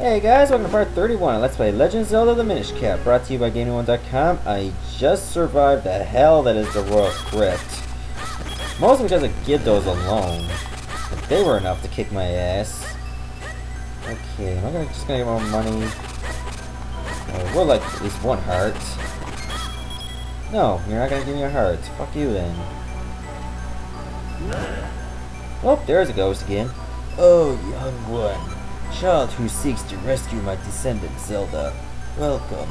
Hey guys, welcome to part 31 of Let's Play Legend of Zelda The Minish Cap, brought to you by GameOne.com. I just survived the hell that is the Royal Crypt. Mostly because of Gibdos alone. But they were enough to kick my ass. Okay, am I gonna, just gonna get more money? Uh, we'll like at least one heart. No, you're not gonna give me a heart. Fuck you then. Oh, there's a ghost again. Oh, young one child who seeks to rescue my descendant Zelda. Welcome.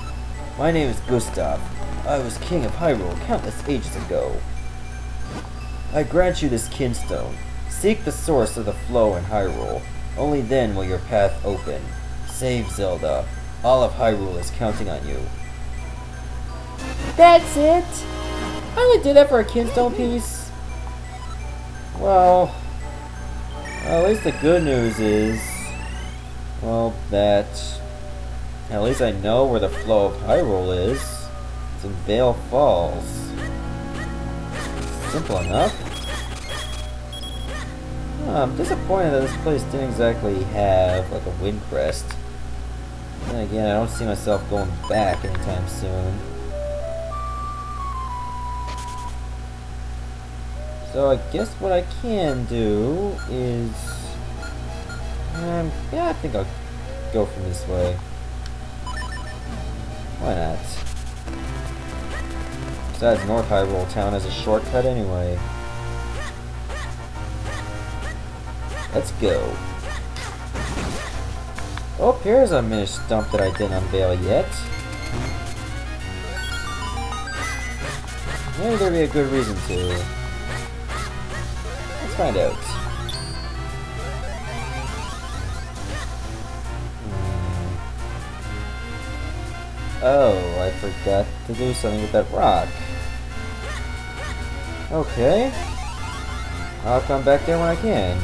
My name is Gustaf. I was king of Hyrule countless ages ago. I grant you this kinstone. Seek the source of the flow in Hyrule. Only then will your path open. Save Zelda. All of Hyrule is counting on you. That's it? I only did that for a kinstone piece? Well, at least the good news is well, that... At least I know where the flow of Hyrule is. It's in Veil Falls. Simple enough. I'm disappointed that this place didn't exactly have, like, a wind crest. Then again, I don't see myself going back anytime soon. So I guess what I can do is um, yeah, I think I'll go from this way. Why not? Besides, North Hyrule Town has a shortcut anyway. Let's go. Oh, here's a Minish Stump that I didn't unveil yet. Maybe there'd be a good reason to. Let's find out. Oh, I forgot to do something with that rock. Okay. I'll come back there when I can.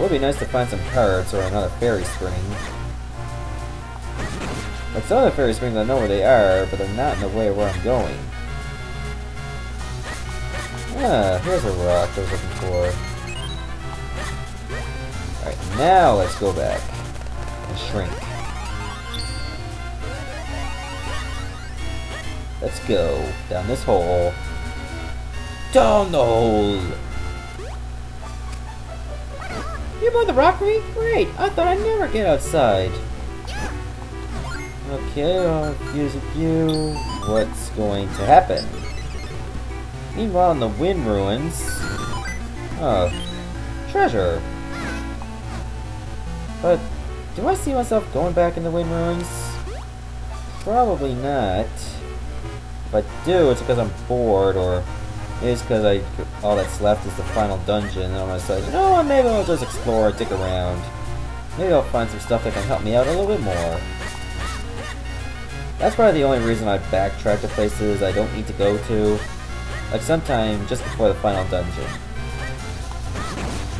Would be nice to find some cards or another fairy spring. Like some of the fairy springs I know where they are, but they're not in the way where I'm going. Ah, here's a rock I was looking for. Now let's go back and shrink. Let's go down this hole. Down the hole! You bought the rockery? Great! I thought I'd never get outside. Okay, I'll use a view. What's going to happen? Meanwhile, in the wind ruins... Oh, treasure. But, do I see myself going back in the Wind Ruins? Probably not. If I do, it's because I'm bored, or it's because I all that's left is the final dungeon, and I'm gonna say, you know what, maybe I'll just explore, dig around. Maybe I'll find some stuff that can help me out a little bit more. That's probably the only reason I backtrack to places I don't need to go to. Like sometime just before the final dungeon.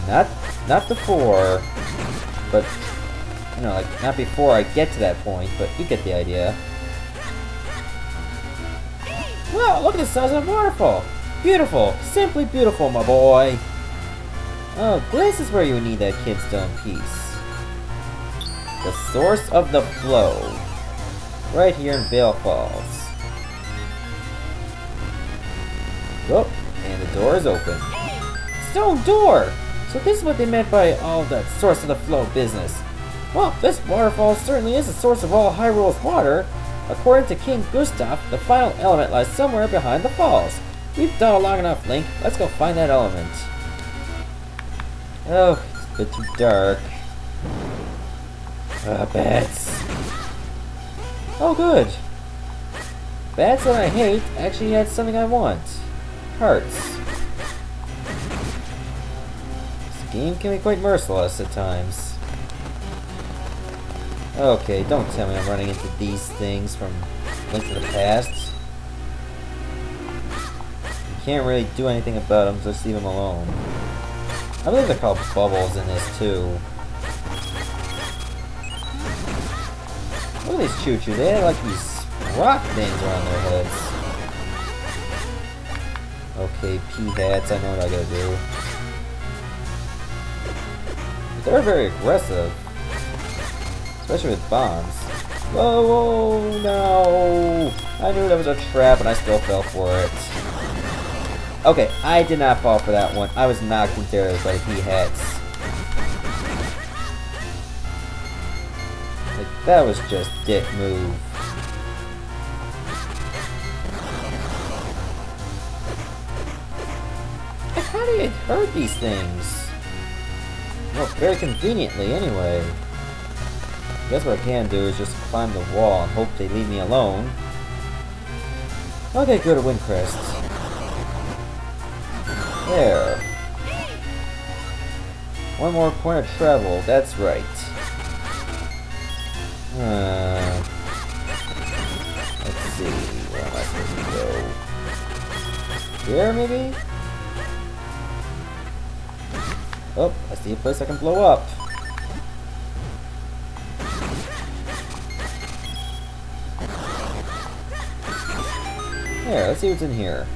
Not not before, but, you know, like, not before I get to that point, but you get the idea. Wow, look at the size of the waterfall! Beautiful! Simply beautiful, my boy! Oh, this is where you need that kinstone piece. The source of the flow. Right here in Veil Falls. Oh, and the door is open. Stone door! So this is what they meant by all that source of the flow business. Well, this waterfall certainly is the source of all Hyrule's water. According to King Gustaf, the final element lies somewhere behind the falls. We've done long enough, Link. Let's go find that element. Oh, it's a bit too dark. Ah, bats. Oh, good. Bats that I hate actually had something I want. Hearts. Game can be quite merciless at times. Okay, don't tell me I'm running into these things from Link to the Past. You can't really do anything about them, so just leave them alone. I believe they're called bubbles in this too. Look at these ChuChu, they have like these rock things around their heads. Okay, pea hats, I know what I gotta do. They're very aggressive. Especially with bombs. Whoa, whoa, no! I knew that was a trap and I still fell for it. Okay, I did not fall for that one. I was knocked into there by Peahats. Like, that was just dick move. How do you hurt these things? Well, very conveniently, anyway. I guess what I can do is just climb the wall and hope they leave me alone. Okay, go to Windcrest. There. One more point of travel, that's right. Uh, let's see, where am I supposed to go? Here, maybe? Oh, I see a place I can blow up. There, let's see what's in here.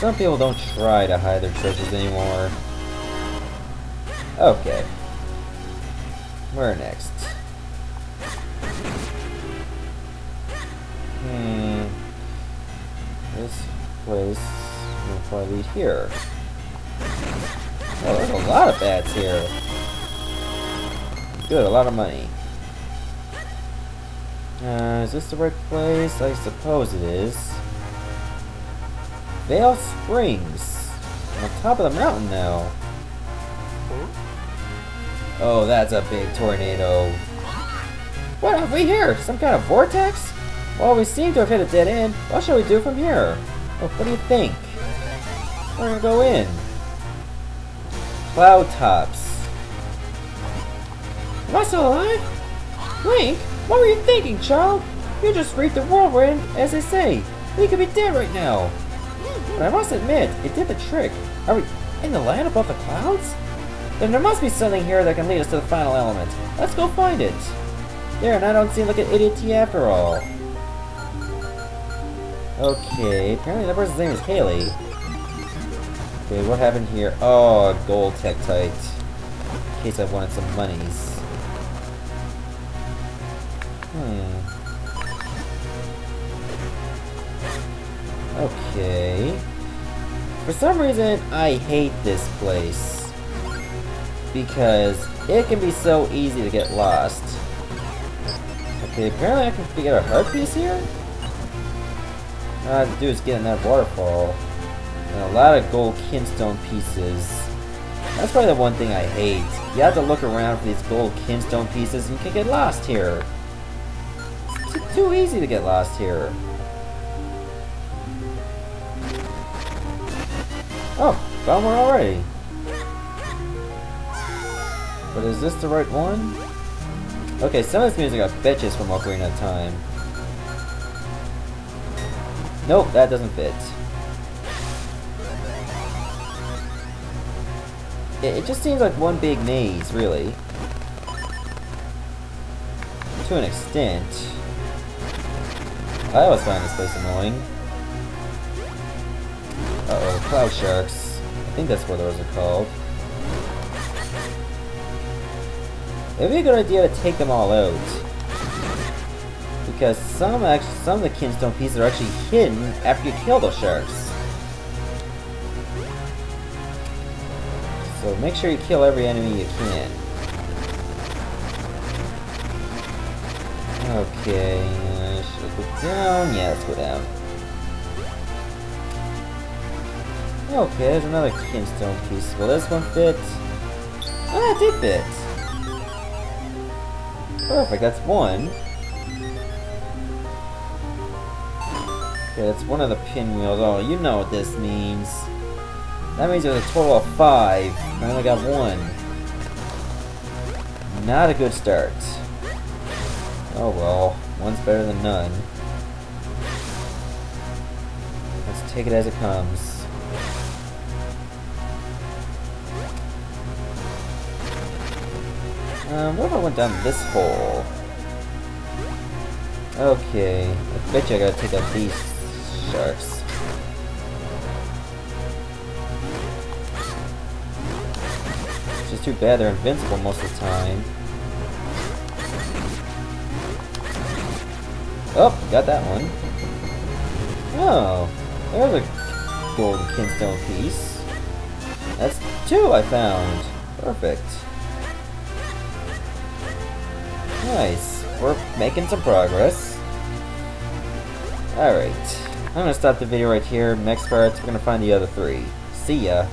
Some people don't try to hide their treasures anymore. Okay. Where next? Hmm. This place will probably lead here. Oh, there's a lot of bats here. Good, a lot of money. Uh, is this the right place? I suppose it is. Veil Springs. On top of the mountain now. Oh, that's a big tornado. What have we here? Some kind of vortex? Well, we seem to have hit a dead end. What shall we do from here? Well, what do you think? We're gonna go in. Cloud tops. Still alive? Link, what were you thinking, child? You just reaped the whirlwind, as they say. We could be dead right now. But I must admit, it did the trick. Are we in the land above the clouds? Then there must be something here that can lead us to the final element. Let's go find it. There, and I don't seem like an idiot to you after all. Okay, apparently that person's name is Haley. Okay, what happened here? Oh, gold tektite. In case I wanted some monies. Hmm. Okay. For some reason, I hate this place. Because it can be so easy to get lost. Okay, apparently I can get a heart piece here? All I have to do is get in that waterfall. And a lot of gold kinstone pieces. That's probably the one thing I hate. You have to look around for these gold kinstone pieces and you can get lost here. It's too easy to get lost here. Oh, found one already. But is this the right one? Okay, some of this music I bet from Ocarina of Time. Nope, that doesn't fit. It, it just seems like one big maze, really. To an extent. I always find this place annoying. Uh-oh, cloud sharks. I think that's what those are called. It would be a good idea to take them all out. Because some actually, some of the kinstone pieces are actually hidden after you kill those sharks. So make sure you kill every enemy you can. Okay, uh, should go down? Yeah, let's go down. Okay, there's another kinstone piece. Will this one fit? Ah, it did fit. Perfect, that's one. Okay, that's one of the pinwheels. Oh, you know what this means. That means there's a total of five. I only got one. Not a good start. Oh well, one's better than none. Let's take it as it comes. Um, what if I went down this hole? Okay, I bet you I gotta take out these sharks. Too bad they're invincible most of the time. Oh, got that one. Oh, there's a golden kinstone piece. That's two I found. Perfect. Nice. We're making some progress. Alright. I'm gonna stop the video right here. Next part, we're gonna find the other three. See ya.